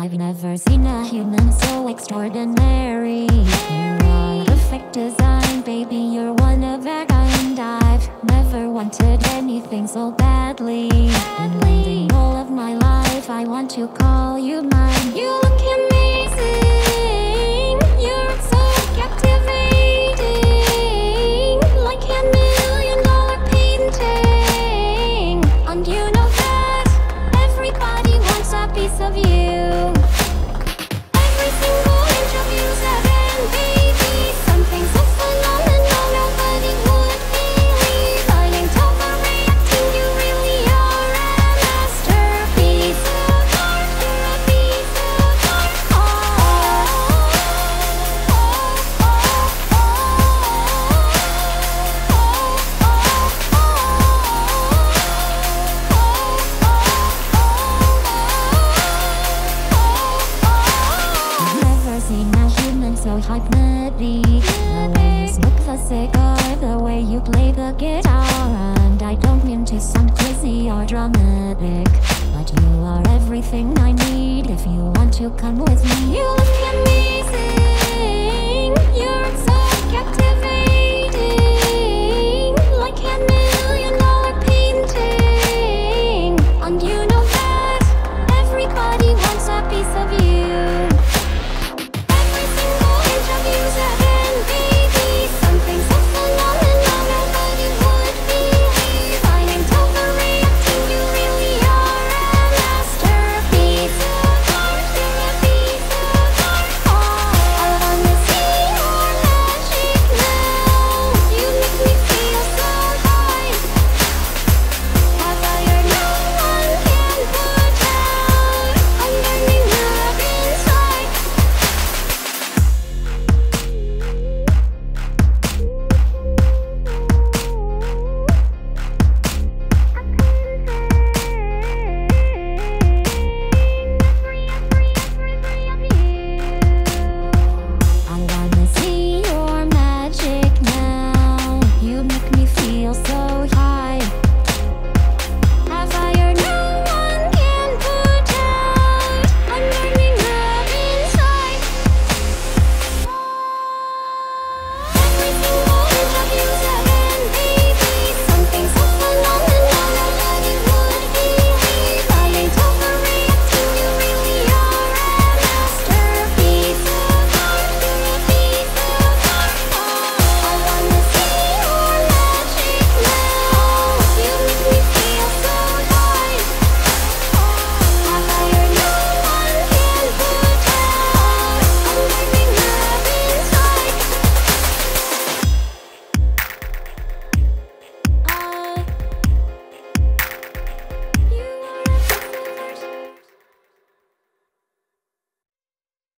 I've never seen a human so extraordinary. You are a perfect design, baby. You're one of a kind. I've never wanted anything so badly. badly. In all of my life, I want to call you mine. So hypnotic. The way you smoke the cigar, the way you play the guitar. And I don't mean to sound crazy or dramatic, but you are everything I need. If you want to come with me, you look amazing. You're so captivating, like a million dollar painting. And you know that everybody wants a piece of you.